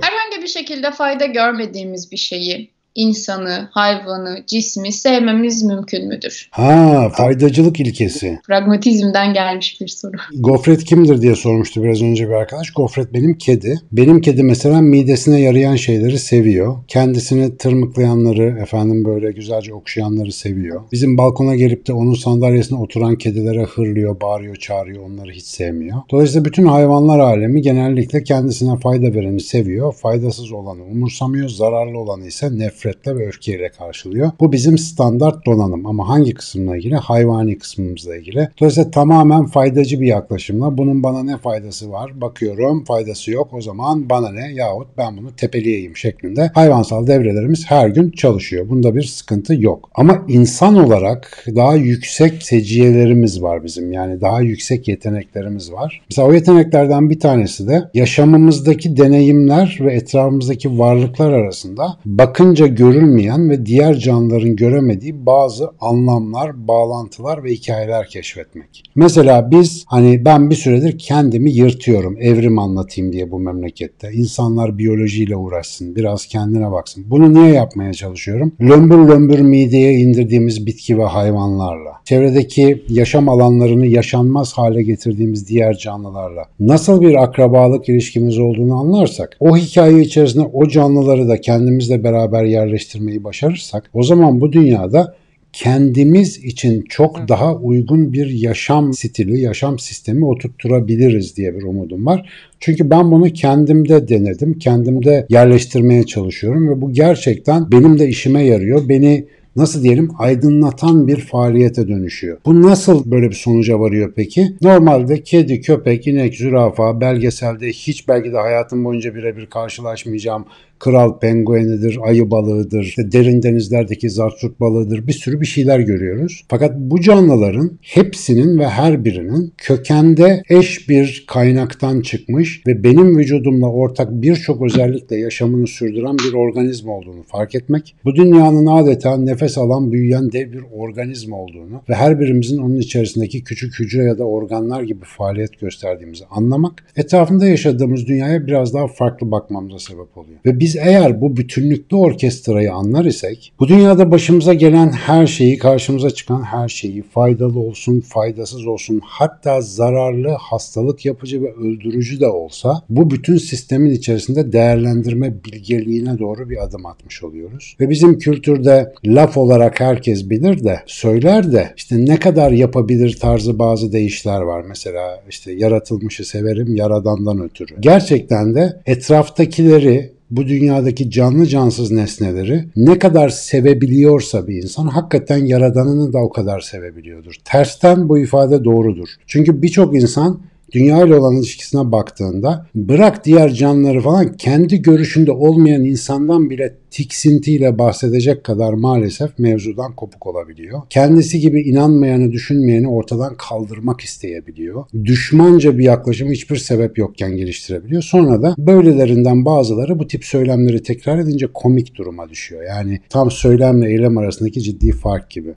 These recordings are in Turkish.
Herhangi bir şekilde fayda görmediğimiz bir şeyi insanı, hayvanı, cismi sevmemiz mümkün müdür? Ha, faydacılık ilkesi. Pragmatizmden gelmiş bir soru. Gofret kimdir diye sormuştu biraz önce bir arkadaş. Gofret benim kedi. Benim kedi mesela midesine yarayan şeyleri seviyor. Kendisini tırmıklayanları, efendim böyle güzelce okşayanları seviyor. Bizim balkona gelip de onun sandalyesine oturan kedilere hırlıyor, bağırıyor, çağırıyor. Onları hiç sevmiyor. Dolayısıyla bütün hayvanlar alemi genellikle kendisine fayda vereni seviyor. Faydasız olanı umursamıyor. Zararlı olanı ise nefret nefretle ve öfkeyle karşılıyor. Bu bizim standart donanım ama hangi kısımla ilgili? Hayvani kısmımızla ilgili. Dolayısıyla tamamen faydacı bir yaklaşımla bunun bana ne faydası var? Bakıyorum faydası yok o zaman bana ne? Yahut ben bunu tepeleyeyim şeklinde hayvansal devrelerimiz her gün çalışıyor. Bunda bir sıkıntı yok. Ama insan olarak daha yüksek seciyelerimiz var bizim. Yani daha yüksek yeteneklerimiz var. Mesela o yeteneklerden bir tanesi de yaşamımızdaki deneyimler ve etrafımızdaki varlıklar arasında bakınca görülmeyen ve diğer canlıların göremediği bazı anlamlar, bağlantılar ve hikayeler keşfetmek. Mesela biz hani ben bir süredir kendimi yırtıyorum, evrim anlatayım diye bu memlekette. İnsanlar biyolojiyle uğraşsın, biraz kendine baksın. Bunu niye yapmaya çalışıyorum? Lömbür lömbür mideye indirdiğimiz bitki ve hayvanlarla, çevredeki yaşam alanlarını yaşanmaz hale getirdiğimiz diğer canlılarla nasıl bir akrabalık ilişkimiz olduğunu anlarsak, o hikaye içerisinde o canlıları da kendimizle beraber yerleştirmeyi başarırsak o zaman bu dünyada kendimiz için çok daha uygun bir yaşam stili, yaşam sistemi oturtturabiliriz diye bir umudum var. Çünkü ben bunu kendimde denedim, kendimde yerleştirmeye çalışıyorum ve bu gerçekten benim de işime yarıyor. Beni nasıl diyelim aydınlatan bir faaliyete dönüşüyor. Bu nasıl böyle bir sonuca varıyor peki? Normalde kedi, köpek, inek, zürafa belgeselde hiç belki de hayatım boyunca birebir karşılaşmayacağım kral penguenidir, ayı balığıdır, derin denizlerdeki zartürk balığıdır bir sürü bir şeyler görüyoruz. Fakat bu canlıların hepsinin ve her birinin kökende eş bir kaynaktan çıkmış ve benim vücudumla ortak birçok özellikle yaşamını sürdüren bir organizma olduğunu fark etmek, bu dünyanın adeta nefes alan büyüyen dev bir organizma olduğunu ve her birimizin onun içerisindeki küçük hücre ya da organlar gibi faaliyet gösterdiğimizi anlamak, etrafında yaşadığımız dünyaya biraz daha farklı bakmamıza sebep oluyor. Ve biz biz eğer bu bütünlüklü orkestrayı anlar isek bu dünyada başımıza gelen her şeyi, karşımıza çıkan her şeyi faydalı olsun, faydasız olsun hatta zararlı, hastalık yapıcı ve öldürücü de olsa bu bütün sistemin içerisinde değerlendirme bilgeliğine doğru bir adım atmış oluyoruz. Ve bizim kültürde laf olarak herkes bilir de söyler de işte ne kadar yapabilir tarzı bazı deyişler var. Mesela işte yaratılmışı severim yaradandan ötürü. Gerçekten de etraftakileri bu dünyadaki canlı cansız nesneleri ne kadar sevebiliyorsa bir insan hakikaten yaradanını da o kadar sevebiliyordur. Tersten bu ifade doğrudur. Çünkü birçok insan dünya ile olan ilişkisine baktığında bırak diğer canlıları falan kendi görüşünde olmayan insandan bile tiksintiyle bahsedecek kadar maalesef mevzudan kopuk olabiliyor. Kendisi gibi inanmayanı düşünmeyeni ortadan kaldırmak isteyebiliyor. Düşmanca bir yaklaşım hiçbir sebep yokken geliştirebiliyor. Sonra da böylelerinden bazıları bu tip söylemleri tekrar edince komik duruma düşüyor. Yani tam söylemle eylem arasındaki ciddi fark gibi.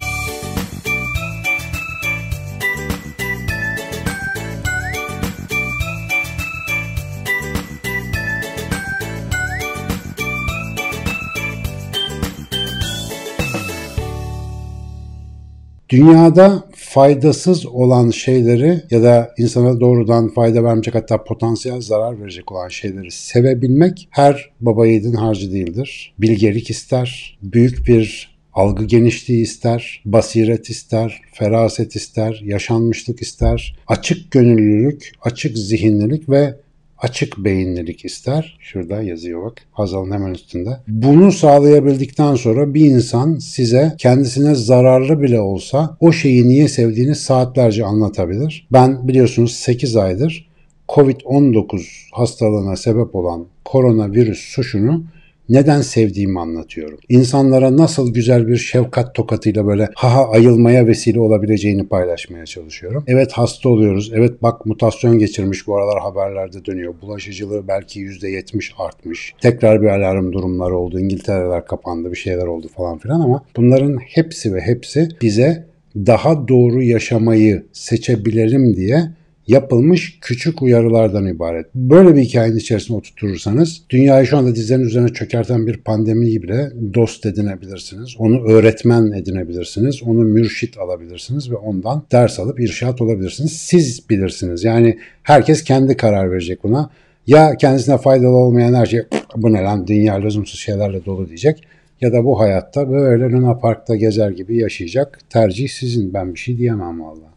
Dünyada faydasız olan şeyleri ya da insana doğrudan fayda vermeyecek hatta potansiyel zarar verecek olan şeyleri sevebilmek her baba yiğidin harcı değildir. Bilgelik ister, büyük bir algı genişliği ister, basiret ister, feraset ister, yaşanmışlık ister, açık gönüllülük, açık zihinlilik ve açık beyinlilik ister. Şurada yazıyor bak. Hazal'ın hemen üstünde. Bunu sağlayabildikten sonra bir insan size kendisine zararlı bile olsa o şeyi niye sevdiğini saatlerce anlatabilir. Ben biliyorsunuz 8 aydır Covid-19 hastalığına sebep olan koronavirüs suçunu neden sevdiğimi anlatıyorum. İnsanlara nasıl güzel bir şefkat tokatıyla böyle haha ayılmaya vesile olabileceğini paylaşmaya çalışıyorum. Evet hasta oluyoruz. Evet bak mutasyon geçirmiş bu aralar haberlerde dönüyor. Bulaşıcılığı belki %70 artmış. Tekrar bir alarm durumları oldu. İngiltere'ler kapandı bir şeyler oldu falan filan ama bunların hepsi ve hepsi bize daha doğru yaşamayı seçebilelim diye yapılmış küçük uyarılardan ibaret. Böyle bir hikayenin içerisine oturtursanız dünyayı şu anda dizlerin üzerine çökerten bir pandemi bile dost edinebilirsiniz. Onu öğretmen edinebilirsiniz. Onu mürşit alabilirsiniz ve ondan ders alıp irşat olabilirsiniz. Siz bilirsiniz. Yani herkes kendi karar verecek buna. Ya kendisine faydalı olmayan her şey bu ne lan dünya lüzumsuz şeylerle dolu diyecek. Ya da bu hayatta böyle Luna Park'ta gezer gibi yaşayacak. Tercih sizin. Ben bir şey diyemem valla.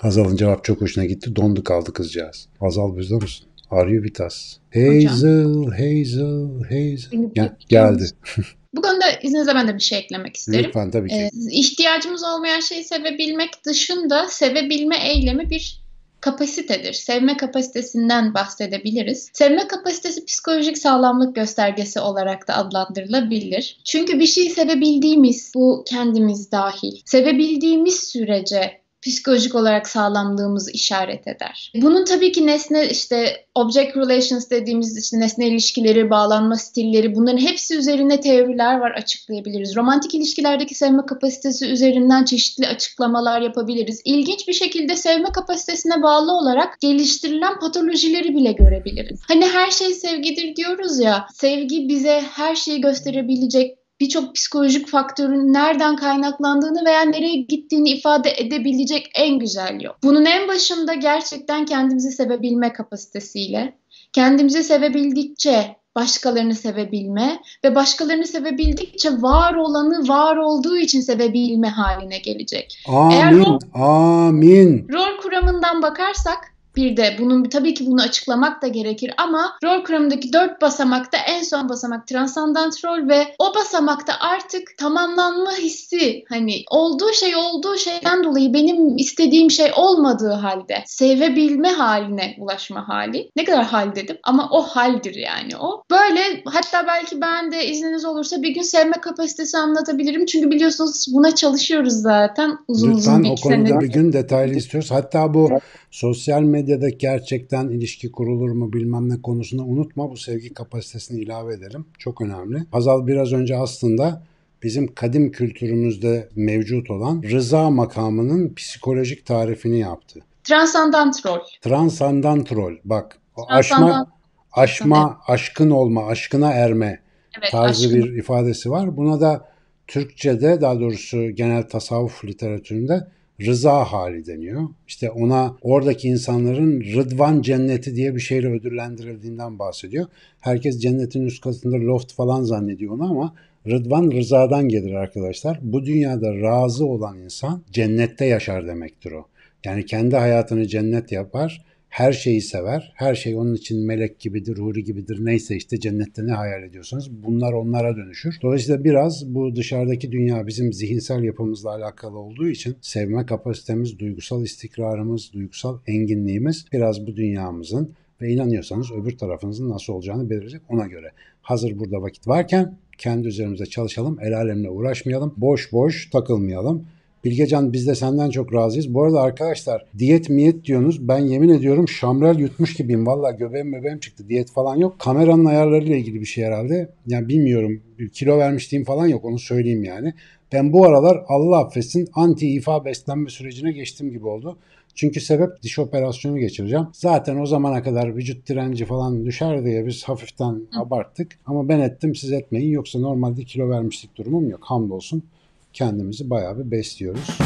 Hazal'ın cevap çok hoşuna gitti. Dondu kaldı kızcağız. Hazal bizde misin? Are you with us? Hazel, Hazel, Hazel. Beni Gel- geldi. Bu konuda izninizle ben de bir şey eklemek isterim. Lütfen tabii ki. Ee, ihtiyacımız olmayan şeyi sevebilmek dışında sevebilme eylemi bir kapasitedir. Sevme kapasitesinden bahsedebiliriz. Sevme kapasitesi psikolojik sağlamlık göstergesi olarak da adlandırılabilir. Çünkü bir şeyi sevebildiğimiz, bu kendimiz dahil, sevebildiğimiz sürece psikolojik olarak sağlamlığımızı işaret eder. Bunun tabii ki nesne işte object relations dediğimiz işte nesne ilişkileri, bağlanma stilleri bunların hepsi üzerine teoriler var açıklayabiliriz. Romantik ilişkilerdeki sevme kapasitesi üzerinden çeşitli açıklamalar yapabiliriz. İlginç bir şekilde sevme kapasitesine bağlı olarak geliştirilen patolojileri bile görebiliriz. Hani her şey sevgidir diyoruz ya. Sevgi bize her şeyi gösterebilecek birçok psikolojik faktörün nereden kaynaklandığını veya nereye gittiğini ifade edebilecek en güzel yol. Bunun en başında gerçekten kendimizi sevebilme kapasitesiyle, kendimizi sevebildikçe başkalarını sevebilme ve başkalarını sevebildikçe var olanı var olduğu için sevebilme haline gelecek. eğer Amin, o- amin. Rol kuramından bakarsak bir de bunun tabii ki bunu açıklamak da gerekir ama rol kuramındaki dört basamakta en son basamak transandant rol ve o basamakta artık tamamlanma hissi hani olduğu şey olduğu şeyden dolayı benim istediğim şey olmadığı halde sevebilme haline ulaşma hali. Ne kadar hal dedim ama o haldir yani o. Böyle hatta belki ben de izniniz olursa bir gün sevme kapasitesi anlatabilirim. Çünkü biliyorsunuz buna çalışıyoruz zaten uzun uzun Lütfen bir o konuda bir gün detaylı istiyoruz. Hatta bu sosyal medyada gerçekten ilişki kurulur mu bilmem ne konusunda unutma bu sevgi kapasitesini ilave edelim. Çok önemli. Hazal biraz önce aslında bizim kadim kültürümüzde mevcut olan rıza makamının psikolojik tarifini yaptı. Transandant rol. Transandant rol. Bak aşma, aşma, aşkın olma, aşkına erme Evet, tarzı aşkın. bir ifadesi var. Buna da Türkçe'de daha doğrusu genel tasavvuf literatüründe rıza hali deniyor. İşte ona oradaki insanların rıdvan cenneti diye bir şeyle ödüllendirildiğinden bahsediyor. Herkes cennetin üst katında loft falan zannediyor onu ama rıdvan rızadan gelir arkadaşlar. Bu dünyada razı olan insan cennette yaşar demektir o. Yani kendi hayatını cennet yapar her şeyi sever. Her şey onun için melek gibidir, huri gibidir. Neyse işte cennette ne hayal ediyorsanız bunlar onlara dönüşür. Dolayısıyla biraz bu dışarıdaki dünya bizim zihinsel yapımızla alakalı olduğu için sevme kapasitemiz, duygusal istikrarımız, duygusal enginliğimiz biraz bu dünyamızın ve inanıyorsanız öbür tarafınızın nasıl olacağını belirleyecek ona göre. Hazır burada vakit varken kendi üzerimize çalışalım, el alemle uğraşmayalım, boş boş takılmayalım. Bilgecan biz de senden çok razıyız. Bu arada arkadaşlar diyet miyet diyorsunuz. Ben yemin ediyorum şamrel yutmuş gibiyim. Valla göbeğim göbeğim çıktı. Diyet falan yok. Kameranın ayarlarıyla ilgili bir şey herhalde. Yani bilmiyorum. Kilo vermişliğim falan yok. Onu söyleyeyim yani. Ben bu aralar Allah affetsin anti ifa beslenme sürecine geçtim gibi oldu. Çünkü sebep diş operasyonu geçireceğim. Zaten o zamana kadar vücut direnci falan düşer diye biz hafiften abarttık. Ama ben ettim siz etmeyin. Yoksa normalde kilo vermişlik durumum yok. Hamdolsun kendimizi bayağı bir besliyoruz.